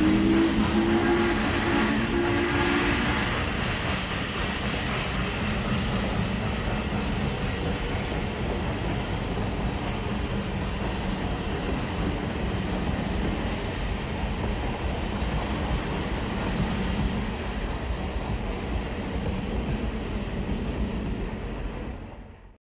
ああ。